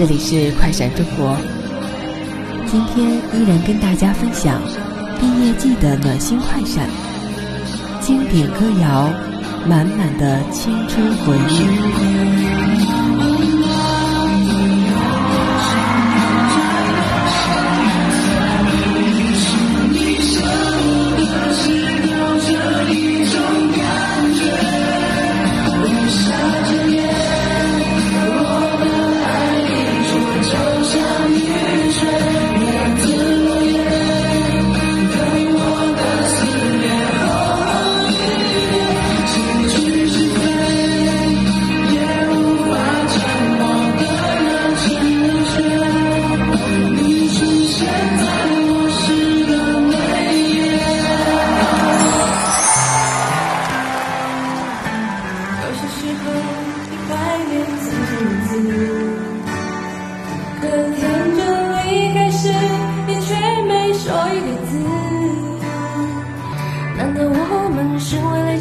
这里是快闪中国。今天依然跟大家分享毕业季的暖心快闪，经典歌谣，满满的青春回忆。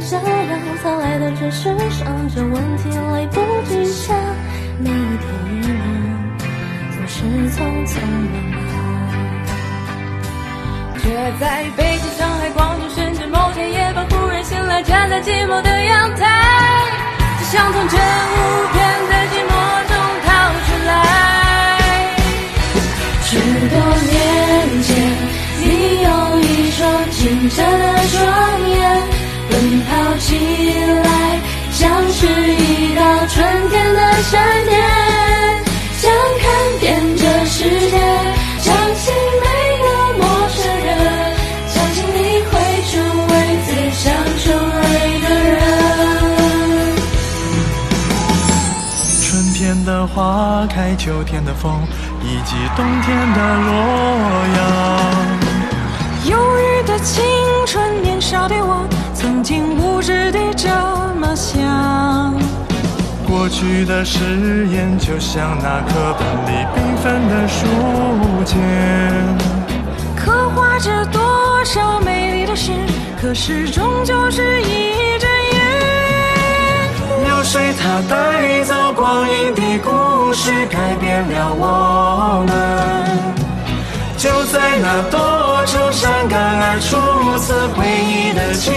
这样才来的，只是上。这问题来不及想，每一天、一年总是匆匆忙忙，却在北京、上海、广州、深圳某天夜半忽然醒来，站在寂寞的阳台，只想从这无边的寂寞中逃出来。许多年前，你有一双清澈的双。的花开，秋天的风，以及冬天的洛阳。忧郁的青春，年少的我，曾经无知地这么想。过去的誓言，就像那课本里缤纷的书签，刻画着多少美丽的诗，可是终究是一阵。水它带走光阴的故事，改变了我们。就在那多愁善感而初次回忆的起